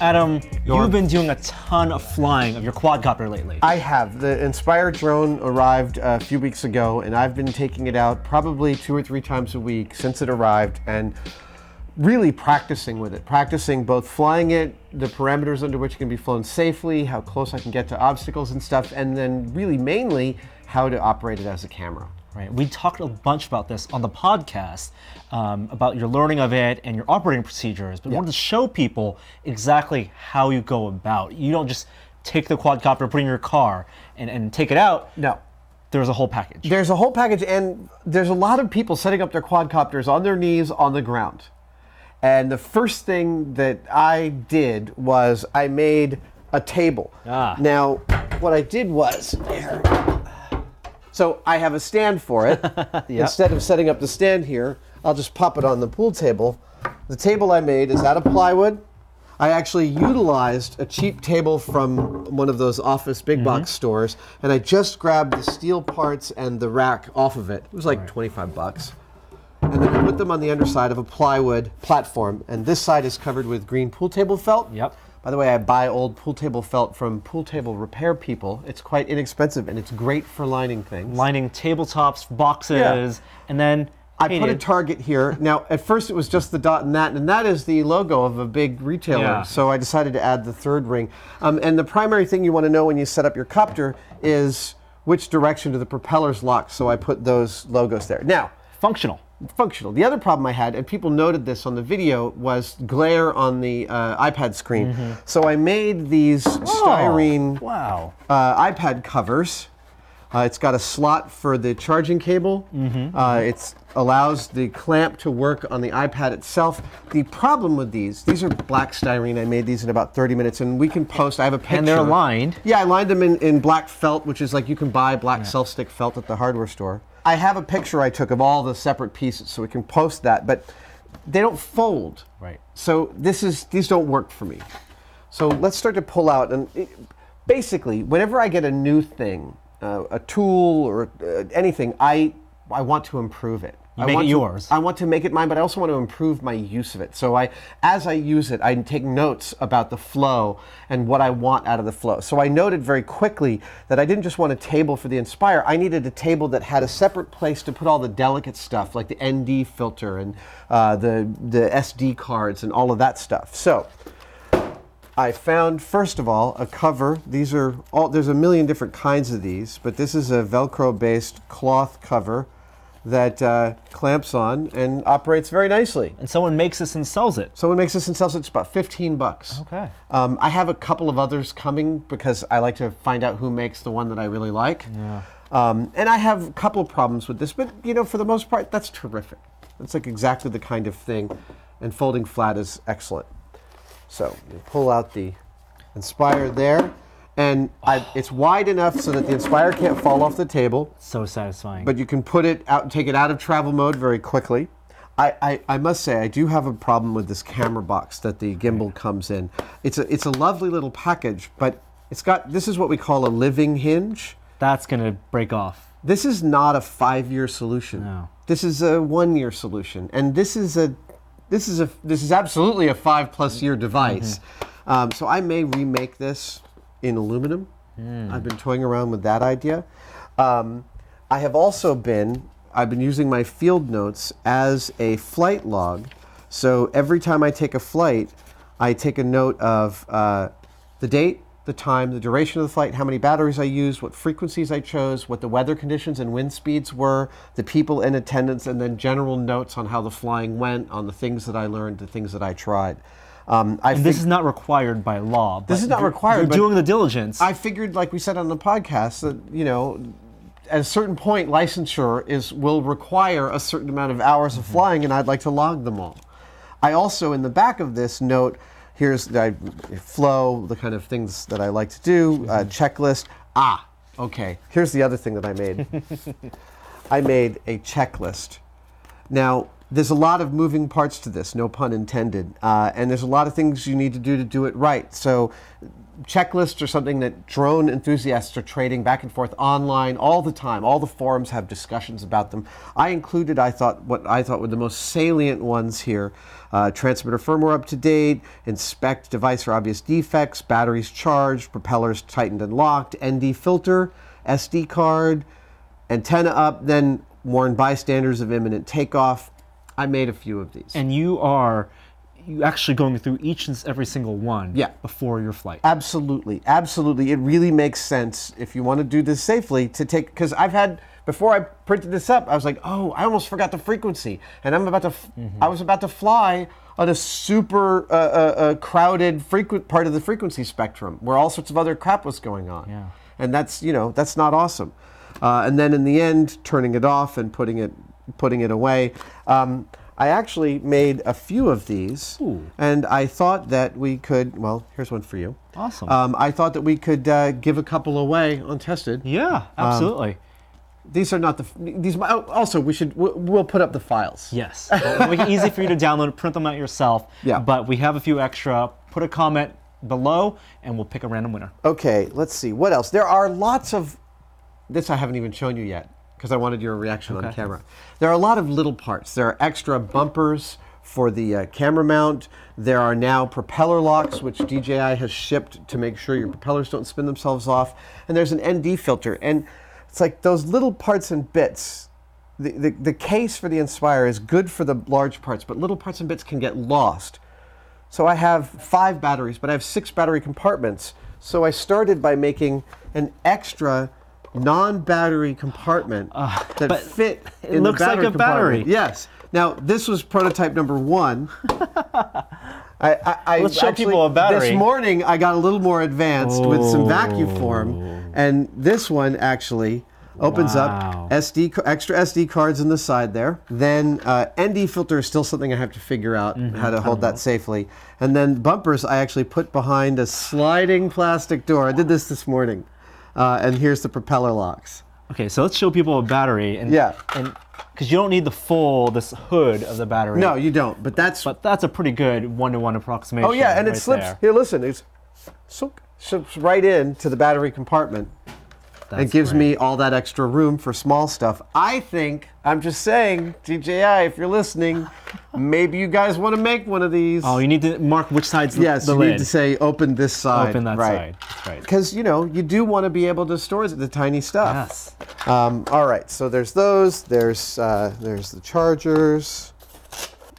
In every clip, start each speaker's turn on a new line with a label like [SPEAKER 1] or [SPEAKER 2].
[SPEAKER 1] Adam, you've been doing a ton of flying of your quadcopter lately.
[SPEAKER 2] I have. The Inspire drone arrived a few weeks ago, and I've been taking it out probably two or three times a week since it arrived, and really practicing with it. Practicing both flying it, the parameters under which it can be flown safely, how close I can get to obstacles and stuff, and then really mainly how to operate it as a camera.
[SPEAKER 1] Right. We talked a bunch about this on the podcast um, about your learning of it and your operating procedures, but we wanted to show people exactly how you go about. You don't just take the quadcopter, put it in your car, and, and take it out.
[SPEAKER 2] No.
[SPEAKER 1] There's a whole package.
[SPEAKER 2] There's a whole package, and there's a lot of people setting up their quadcopters on their knees on the ground. And the first thing that I did was I made a table.
[SPEAKER 1] Ah.
[SPEAKER 2] Now, what I did was so I have a stand for it. Instead of setting up the stand here, I'll just pop it on the pool table. The table I made is out of plywood. I actually utilized a cheap table from one of those office big box mm-hmm. stores, and I just grabbed the steel parts and the rack off of it. It was like 25 bucks. And then I put them on the underside of a plywood platform, and this side is covered with green pool table felt.
[SPEAKER 1] Yep.
[SPEAKER 2] By the way, I buy old pool table felt from pool table repair people. It's quite inexpensive and it's great for lining things.
[SPEAKER 1] Lining tabletops, boxes, and then
[SPEAKER 2] I put a target here. Now, at first it was just the dot and that, and that is the logo of a big retailer.
[SPEAKER 1] Yeah.
[SPEAKER 2] So I decided to add the third ring. Um, and the primary thing you want to know when you set up your copter is which direction do the propellers lock. So I put those logos there. Now,
[SPEAKER 1] functional.
[SPEAKER 2] Functional. The other problem I had, and people noted this on the video, was glare on the uh, iPad screen. So I made these styrene
[SPEAKER 1] Oh, wow.
[SPEAKER 2] uh, iPad covers. Uh, it's got a slot for the charging cable. Uh, it allows the clamp to work on the iPad itself. The problem with these, these are black styrene. I made these in about 30 minutes, and we can post. I have a picture.
[SPEAKER 1] And they're lined.
[SPEAKER 2] Yeah, I lined them in, in black felt, which is like you can buy black self-stick felt at the hardware store. I have a picture I took of all the separate pieces, so we can post that. But they don't fold.
[SPEAKER 1] Right.
[SPEAKER 2] So this is these don't work for me. So let's start to pull out and it, basically, whenever I get a new thing, uh, a tool or uh, anything, I I want to improve it. I
[SPEAKER 1] make
[SPEAKER 2] want
[SPEAKER 1] it
[SPEAKER 2] to-
[SPEAKER 1] yours.
[SPEAKER 2] I want to make it mine, but I also want to improve my use of it. So I, as I use it, I take notes about the flow and what I want out of the flow. So I noted very quickly that I didn't just want a table for the Inspire. I needed a table that had a separate place to put all the delicate stuff, like the ND filter and uh, the the SD cards and all of that stuff. So. I found first of all a cover. These are all there's a million different kinds of these, but this is a Velcro based cloth cover that uh, clamps on and operates very nicely.
[SPEAKER 1] And someone makes this and sells it.
[SPEAKER 2] Someone makes this and sells it. It's about 15 bucks.
[SPEAKER 1] Okay.
[SPEAKER 2] Um, I have a couple of others coming because I like to find out who makes the one that I really like.
[SPEAKER 1] Yeah.
[SPEAKER 2] Um, and I have a couple of problems with this, but you know, for the most part, that's terrific. That's like exactly the kind of thing, and folding flat is excellent. So you pull out the Inspire there, and I, it's wide enough so that the Inspire can't fall off the table
[SPEAKER 1] So satisfying.
[SPEAKER 2] but you can put it out, take it out of travel mode very quickly. I, I, I must say I do have a problem with this camera box that the gimbal comes in. It's a it's a lovely little package, but it's got this is what we call a living hinge.
[SPEAKER 1] That's gonna break off.
[SPEAKER 2] This is not a five-year solution.
[SPEAKER 1] No.
[SPEAKER 2] This is a one-year solution, and this is a this is a this is absolutely a five-plus year device. Um, so I may remake this in aluminum. I've been toying around with that idea. Um, I have also been I've been using my field notes as a flight log. So every time I take a flight, I take a note of uh, the date, the time, the duration of the flight, how many batteries I used, what frequencies I chose, what the weather conditions and wind speeds were, the people in attendance, and then general notes on how the flying went, on the things that I learned, the things that I tried. Um, I
[SPEAKER 1] And this is not required by law.
[SPEAKER 2] This is not required,
[SPEAKER 1] You're doing the diligence.
[SPEAKER 2] I figured, like we said on the podcast, that you know, at a certain point, licensure is will require a certain amount of hours of flying, and I'd like to log them all. I also, in the back of this, note here's the I- flow, the kind of things that I like to do, uh, checklist. Ah, okay. Here's the other thing that I made. I made a checklist. Now, there's a lot of moving parts to this, no pun intended, uh, and there's a lot of things you need to do to do it right. So, checklists are something that drone enthusiasts are trading back and forth online all the time. All the forums have discussions about them. I included, I thought, what I thought were the most salient ones here. Uh, transmitter firmware up to date, inspect device for obvious defects, batteries charged, propellers tightened and locked, ND filter, SD card, antenna up, then warn bystanders of imminent takeoff. I made a few of these.
[SPEAKER 1] And you are you actually going through each and every single one
[SPEAKER 2] Yeah.
[SPEAKER 1] before your flight.
[SPEAKER 2] Absolutely, absolutely. It really makes sense if you want to do this safely to take because I've had before I printed this up, I was like, oh, I almost forgot the frequency, and I'm about to, I was about to fly on a super uh, uh, uh, crowded frequent part of the frequency spectrum where all sorts of other crap was going on,
[SPEAKER 1] Yeah.
[SPEAKER 2] and that's you know that's not awesome. Uh, and then in the end, turning it off and putting it putting it away. Um, I actually made a few of these,
[SPEAKER 1] Ooh.
[SPEAKER 2] and I thought that we could. Well, here's one for you.
[SPEAKER 1] Awesome.
[SPEAKER 2] Um, I thought that we could uh, give a couple away untested.
[SPEAKER 1] yeah, absolutely.
[SPEAKER 2] These are not the. These oh, also we should we'll put up the files.
[SPEAKER 1] yes. It'll it easy for you to download, print them out yourself.
[SPEAKER 2] Yeah.
[SPEAKER 1] But we have a few extra. Put a comment below, and we'll pick a random winner.
[SPEAKER 2] Okay, let's see what else. There are lots of. This I haven't even shown you yet because I wanted your reaction on camera. There are a lot of little parts. There are extra bumpers for the uh, camera mount. There are now propeller locks, which DJI has shipped to make sure your propellers don't spin themselves off. And there's an ND filter. And it's like those little parts and bits. The, the, the case for the Inspire is good for the large parts, but little parts and bits can get lost. So I have five batteries, but I have six battery compartments. So I started by making an extra non-battery compartment that
[SPEAKER 1] Uh, but
[SPEAKER 2] fit
[SPEAKER 1] it
[SPEAKER 2] in
[SPEAKER 1] looks
[SPEAKER 2] the
[SPEAKER 1] like
[SPEAKER 2] battery
[SPEAKER 1] a battery.
[SPEAKER 2] Yes. Now this was prototype number one. I, I, I
[SPEAKER 1] Let's show
[SPEAKER 2] actually-
[SPEAKER 1] people a battery.
[SPEAKER 2] This morning I got a little more advanced with some vacuum form, and this one actually opens
[SPEAKER 1] Wow.
[SPEAKER 2] up SD extra SD cards in the side there. Then uh, ND filter is still something I have to figure out
[SPEAKER 1] Mm-hmm.
[SPEAKER 2] how to hold that safely. And then bumpers I actually put behind a sliding plastic door. I did this this morning. Uh, and here's the propeller locks.
[SPEAKER 1] Okay, so let's show people a battery. And,
[SPEAKER 2] Yeah.
[SPEAKER 1] And because you don't need the full this hood of the battery.
[SPEAKER 2] No, you don't. But that's
[SPEAKER 1] But that's a pretty good one-to-one approximation.
[SPEAKER 2] oh yeah, and it slips.
[SPEAKER 1] there.
[SPEAKER 2] Here, listen, it slips right in to the battery compartment. It gives
[SPEAKER 1] great.
[SPEAKER 2] me all that extra room for small stuff. I think I'm just saying, DJI, if you're listening, maybe you guys want to make one of these.
[SPEAKER 1] Oh, you need to mark which side's the,
[SPEAKER 2] yes,
[SPEAKER 1] the
[SPEAKER 2] you
[SPEAKER 1] lid.
[SPEAKER 2] need to say open this side.
[SPEAKER 1] Open that
[SPEAKER 2] right.
[SPEAKER 1] side. That's right.
[SPEAKER 2] Because you know you do want to be able to store the tiny stuff.
[SPEAKER 1] Yes.
[SPEAKER 2] Um, all right, so there's those. There's uh, there's the chargers.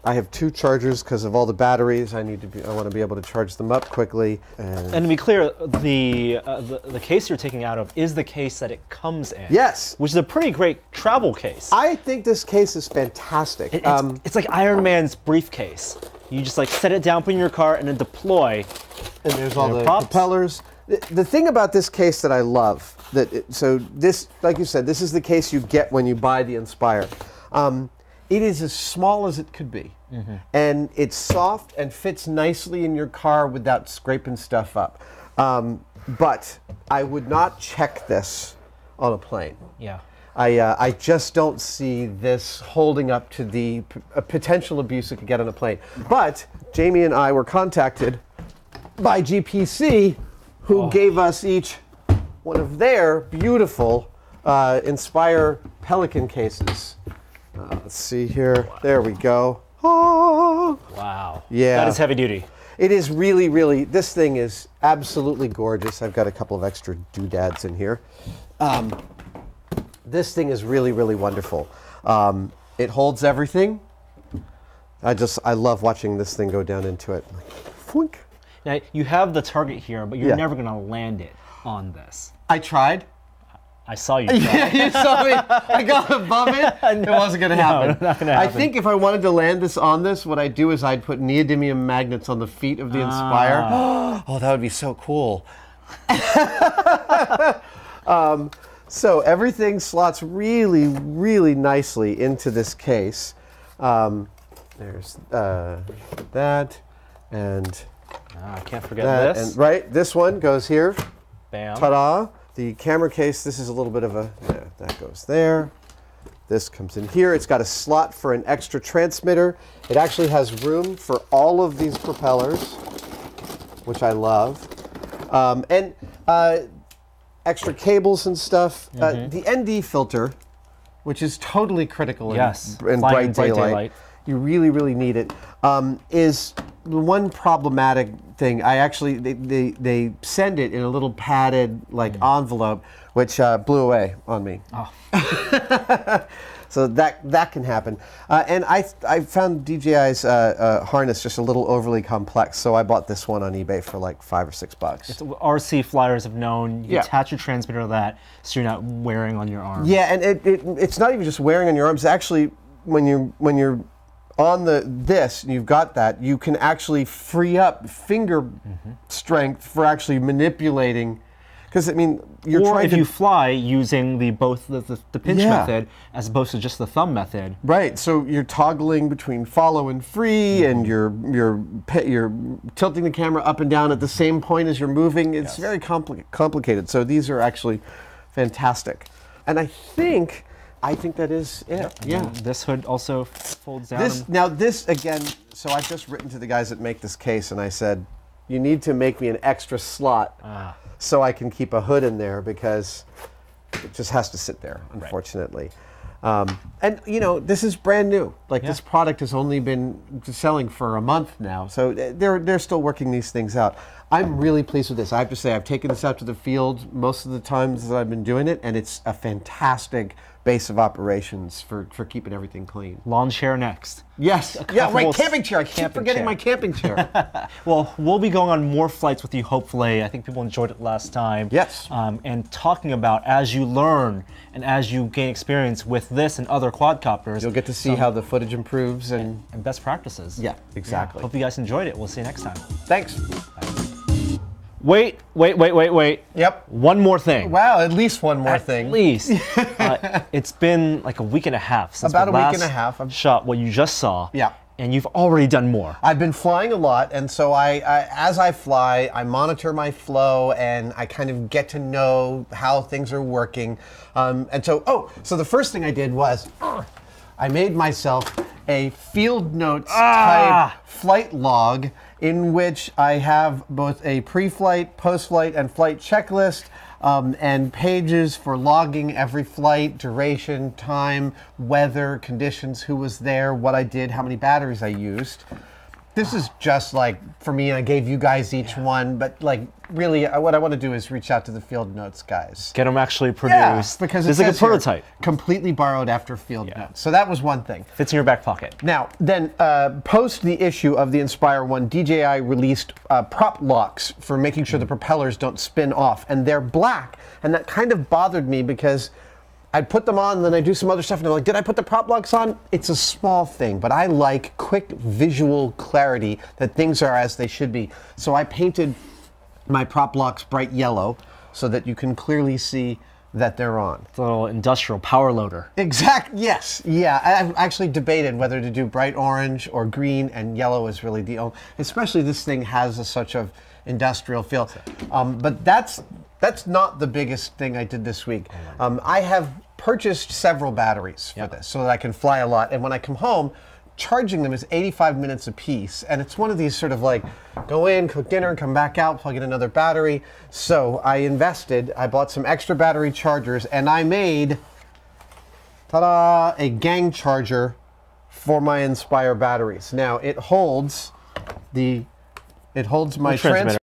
[SPEAKER 2] I have two chargers because of all the batteries. I need to be. I want to be able to charge them up quickly. And,
[SPEAKER 1] And to be clear, the, uh, the the case you're taking out of is the case that it comes in.
[SPEAKER 2] yes,
[SPEAKER 1] Which is a pretty great travel case.
[SPEAKER 2] I think this case is fantastic.
[SPEAKER 1] It- it's,
[SPEAKER 2] um,
[SPEAKER 1] it's like Iron Man's briefcase. You just like set it down, put it in your car, and then deploy.
[SPEAKER 2] and there's all
[SPEAKER 1] are
[SPEAKER 2] the
[SPEAKER 1] props.
[SPEAKER 2] propellers. The, the thing about this case that I love that it, so this, like you said, this is the case you get when you buy the Inspire. Um, it is as small as it could be,
[SPEAKER 1] Mm-hmm.
[SPEAKER 2] and it's soft and fits nicely in your car without scraping stuff up. Um, but I would not check this on a plane.
[SPEAKER 1] Yeah.
[SPEAKER 2] I, uh, I just don't see this holding up to the p- potential abuse it could get on a plane. But Jamie and I were contacted by GPC, who gave us each one of their beautiful uh, Inspire Pelican cases. Uh, let's see here. There we go. Oh.
[SPEAKER 1] Wow.
[SPEAKER 2] Yeah.
[SPEAKER 1] That is heavy duty.
[SPEAKER 2] It is really, really, this thing is absolutely gorgeous. I've got a couple of extra doodads in here. Um, this thing is really, really wonderful. Um, it holds everything. I just, I love watching this thing go down into it. Like.
[SPEAKER 1] Now you have the target here, but you're
[SPEAKER 2] Yeah.
[SPEAKER 1] never gonna land it on this.
[SPEAKER 2] I tried.
[SPEAKER 1] I saw you.
[SPEAKER 2] Yeah, you saw me. I got above it. It wasn't going to happen.
[SPEAKER 1] not gonna
[SPEAKER 2] I think if I wanted to land this on this, what I'd do is I'd put neodymium magnets on the feet of the Inspire.
[SPEAKER 1] Ah.
[SPEAKER 2] oh, that would be so cool. um, so everything slots really, really nicely into this case. Um, there's uh, that and
[SPEAKER 1] Ah, I can't forget
[SPEAKER 2] that.
[SPEAKER 1] this.
[SPEAKER 2] And right, this one goes here.
[SPEAKER 1] Bam.
[SPEAKER 2] Ta-da! The camera case, this is a little bit of a, yeah, that goes there. This comes in here. It's got a slot for an extra transmitter. It actually has room for all of these propellers, which I love. Um, and uh, extra cables and stuff.
[SPEAKER 1] Mm-hmm.
[SPEAKER 2] Uh, the ND filter, which is totally critical in,
[SPEAKER 1] Yes,
[SPEAKER 2] in bright,
[SPEAKER 1] in bright
[SPEAKER 2] daylight.
[SPEAKER 1] daylight.
[SPEAKER 2] You really, really need it. Um, is the one problematic thing. I actually they, they, they send it in a little padded like
[SPEAKER 1] Mm.
[SPEAKER 2] envelope, which uh, blew away on me.
[SPEAKER 1] Oh.
[SPEAKER 2] So that that can happen. Uh, and I I found DJI's uh, uh, harness just a little overly complex, so I bought this one on eBay for like five or six bucks.
[SPEAKER 1] It's, RC flyers have known you
[SPEAKER 2] Yeah.
[SPEAKER 1] attach your transmitter to that so you're not wearing on your arm.
[SPEAKER 2] Yeah, and it, it it's not even just wearing on your arms. Actually, when you're when you're on the this and you've got that, you can actually free up finger
[SPEAKER 1] Mm-hmm.
[SPEAKER 2] strength for actually manipulating. Because I mean, you're
[SPEAKER 1] or
[SPEAKER 2] trying
[SPEAKER 1] if
[SPEAKER 2] to
[SPEAKER 1] you fly using the both the, the, the pinch
[SPEAKER 2] Yeah.
[SPEAKER 1] method as opposed to just the thumb method.
[SPEAKER 2] Right, so you're toggling between follow and free,
[SPEAKER 1] Mm-hmm.
[SPEAKER 2] and you're you're you're tilting the camera up and down at the same point as you're moving. It's very compli- complicated. So these are actually fantastic, and I think I think that is it. Yeah.
[SPEAKER 1] And This hood also folds down.
[SPEAKER 2] This now this again. So I've just written to the guys that make this case, and I said, you need to make me an extra slot
[SPEAKER 1] Ah.
[SPEAKER 2] so I can keep a hood in there because it just has to sit there, unfortunately. Um, and you know, this is brand new. Like this product has only been selling for a month now, so they're they're still working these things out. I'm really pleased with this. I have to say, I've taken this out to the field most of the times that I've been doing it, and it's a fantastic base of operations for for keeping everything clean.
[SPEAKER 1] lawn chair next.
[SPEAKER 2] Yes. Yeah, right. Camping chair. I keep forgetting
[SPEAKER 1] chair.
[SPEAKER 2] my camping chair.
[SPEAKER 1] Well, we'll be going on more flights with you, hopefully. I think people enjoyed it last time.
[SPEAKER 2] Yes.
[SPEAKER 1] Um, and talking about as you learn and as you gain experience with this and other quadcopters.
[SPEAKER 2] You'll get to see how the footage improves and
[SPEAKER 1] and best practices.
[SPEAKER 2] yeah, exactly.
[SPEAKER 1] Hope you guys enjoyed it. We'll see you next time.
[SPEAKER 2] Thanks.
[SPEAKER 1] Wait, wait, wait, wait, wait.
[SPEAKER 2] Yep.
[SPEAKER 1] One more thing.
[SPEAKER 2] Wow, at least one more thing.
[SPEAKER 1] At
[SPEAKER 2] thing.
[SPEAKER 1] least. uh, it's been like a week and a half since
[SPEAKER 2] About
[SPEAKER 1] we
[SPEAKER 2] a week
[SPEAKER 1] last
[SPEAKER 2] and a half. I'm-
[SPEAKER 1] shot what you just saw.
[SPEAKER 2] Yeah.
[SPEAKER 1] And you've already done more.
[SPEAKER 2] I've been flying a lot, and so I, I, as I fly, I monitor my flow, and I kind of get to know how things are working. Um, and so, oh, so the first thing I did was, I made myself a field notes
[SPEAKER 1] Ah!
[SPEAKER 2] type flight log in which I have both a pre-flight, post-flight, and flight checklist. Um, and pages for logging every flight, duration, time, weather, conditions, who was there, what I did, how many batteries I used. This is just like for me. I gave you guys each one, but like really, uh, what I want to do is reach out to the field notes guys.
[SPEAKER 1] Get them actually produced.
[SPEAKER 2] yeah, because
[SPEAKER 1] it's like a
[SPEAKER 2] says here,
[SPEAKER 1] prototype.
[SPEAKER 2] completely borrowed after field
[SPEAKER 1] Yeah.
[SPEAKER 2] notes. So that was one thing.
[SPEAKER 1] Fits in your back pocket.
[SPEAKER 2] Now, then, uh, post the issue of the Inspire One, DJI released uh, prop locks for making sure the propellers don't spin off, and they're black, and that kind of bothered me because I'd put them on, and then I do some other stuff, and I'm like, did I put the prop locks on? It's a small thing, but I like quick visual clarity that things are as they should be. So I painted my prop locks bright yellow so that you can clearly see that they're on.
[SPEAKER 1] It's a little industrial power loader.
[SPEAKER 2] Exact. Yes. Yeah. I've actually debated whether to do bright orange or green, and yellow is really the only. Especially this thing has a, such of industrial feel. Um, but that's that's not the biggest thing I did this week. Um, I have purchased several batteries for this so that I can fly a lot, and when I come home. Charging them is 85 minutes a piece, and it's one of these sort of like go in, cook dinner, come back out, plug in another battery. So I invested, I bought some extra battery chargers, and I made ta-da, a gang charger for my Inspire batteries. Now it holds the, it holds my
[SPEAKER 1] transmitter.